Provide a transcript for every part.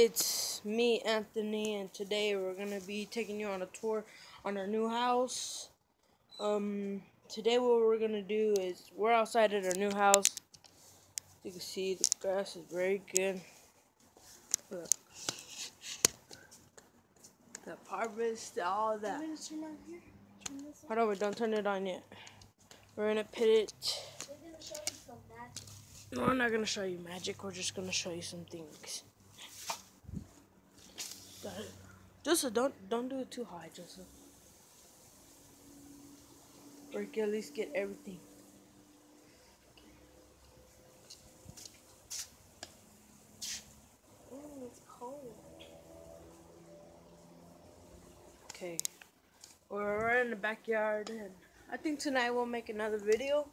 it's me, Anthony, and today we're gonna be taking you on a tour on our new house. Um, today what we're gonna do is we're outside at our new house. You can see the grass is very good. Look. The harvest, all that. Hold on, don't turn it on yet. We're gonna pit it. We're gonna show you some magic. No, I'm not gonna show you magic. We're just gonna show you some things. Just don't don't do it too high, Joseph. Or you can at least get everything. Oh, it's cold. Okay. We're in the backyard and I think tonight we'll make another video.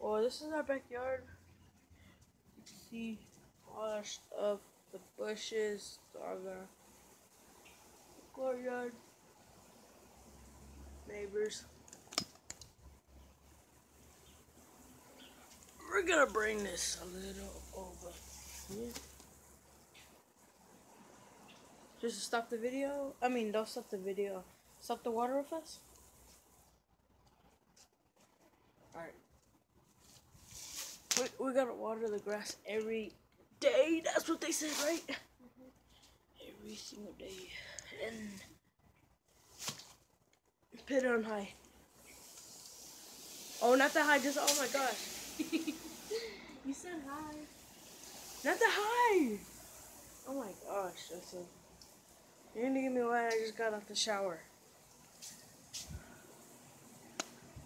Oh, this is our backyard. You can see all our stuff, the bushes, all the courtyard, neighbors. We're gonna bring this a little over here. Just to stop the video. I mean, don't stop the video. Stop the water with us. Alright. We, we gotta water the grass every day. That's what they said, right? Mm-hmm. Every single day. And put it on high. Oh, not that high. Just, oh my gosh. You said high. Not that high. Oh my gosh. That's a, you're gonna get me wet. I just got out the shower.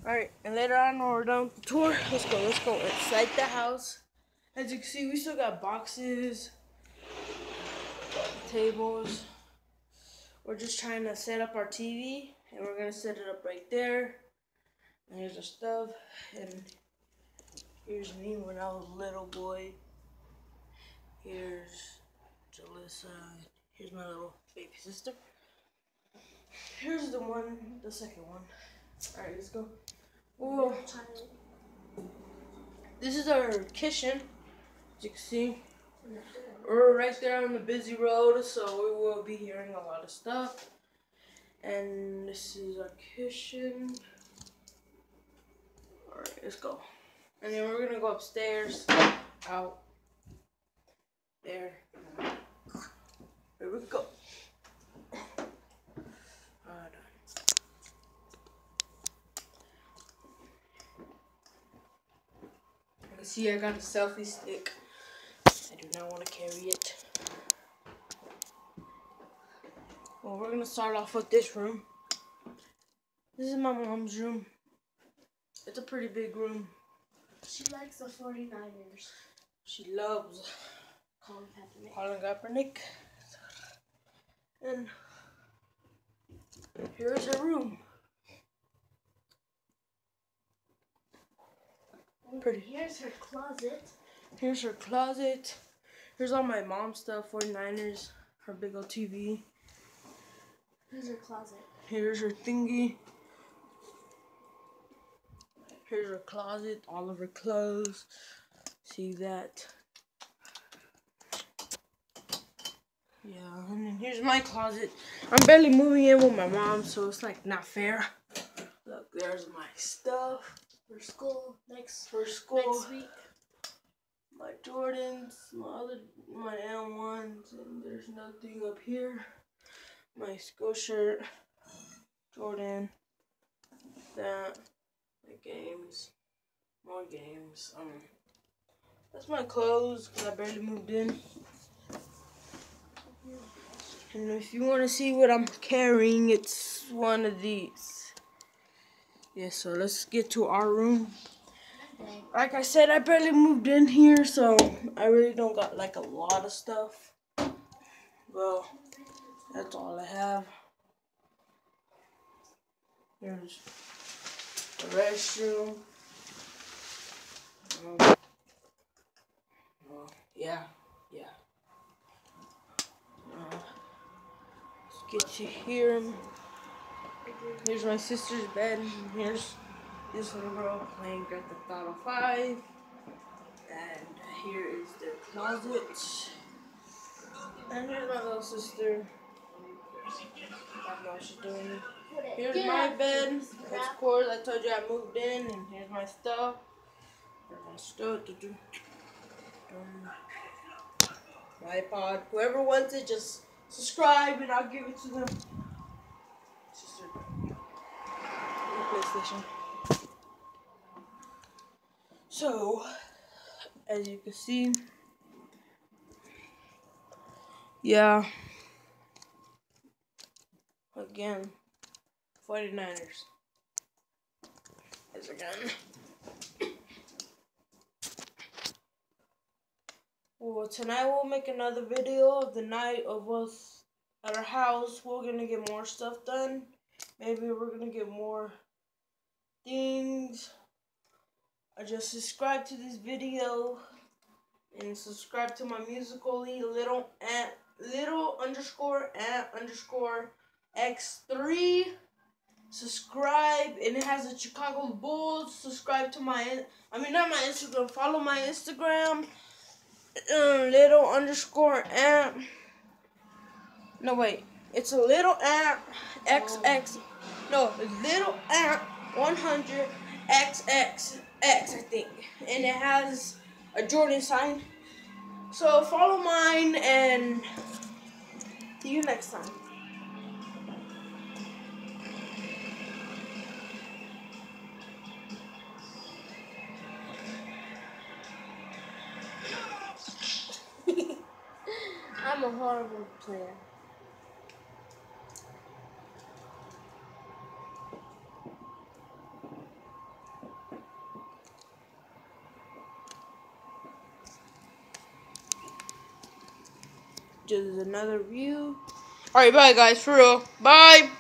Alright, and later on when we're done with the tour, let's go, let's go inside the house. As you can see, we still got boxes, tables. We're just trying to set up our TV, and we're gonna set it up right there. And here's our stuff, and here's me when I was a little boy. Here's Jalissa. Here's my little baby sister. Here's the one, the second one. Alright, let's go. Whoa. This is our kitchen. As you can see, we're right there on the busy road, so we will be hearing a lot of stuff. And this is our kitchen. Alright, let's go. And then we're gonna go upstairs, out, there. There we go. See I got a selfie stick. I want to carry it. Well, we're gonna start off with this room. This is my mom's room. It's a pretty big room. She likes the 49ers. She loves Colin Kaepernick. Colin Kaepernick. And here's her room. Pretty. Here's her closet. Here's her closet. Here's all my mom's stuff, 49ers, her big old TV. Here's her closet. Here's her thingy. Here's her closet, all of her clothes. See that? Yeah, and then here's my closet. I'm barely moving in with my mom, so it's like not fair. Look, there's my stuff For school next for school. next week. My Jordans, my other my L ones, and there's nothing up here. My school shirt, Jordan, that, my games, more games. Um, that's my clothes because I barely moved in. And if you want to see what I'm carrying, it's one of these. Yeah, so let's get to our room like I said, I barely moved in here, so I really don't got like a lot of stuff. Well, that's all I have. Here's the restroom. Um, well, yeah, yeah. Uh, let's get to here. Here's my sister's bed. Here's this little girl playing Grand Theft Auto 5. And here is their closet. And here's my little sister. I don't know what she's doing. Here's my bed. Of course, I told you I moved in, and here's my stuff. Here's my stuff my iPod. Whoever wants it, just subscribe, and I'll give it to them. Sister. PlayStation. So, as you can see, yeah. Again, 49ers. As again. Well, tonight we'll make another video of the night of us at our house. We're gonna get more stuff done. Maybe we're gonna get more things. I just subscribe to this video and subscribe to my musically little ant little underscore ant underscore x3 subscribe and it has the chicago bulls. Subscribe to my i mean not my instagram follow my instagram. Uh, little underscore ant no wait it's a little ant xx no little ant 100 xxx i think and it has a jordan sign so follow mine and see you next time. I'm a horrible player. Just another view. Alright, bye guys, for real. Bye.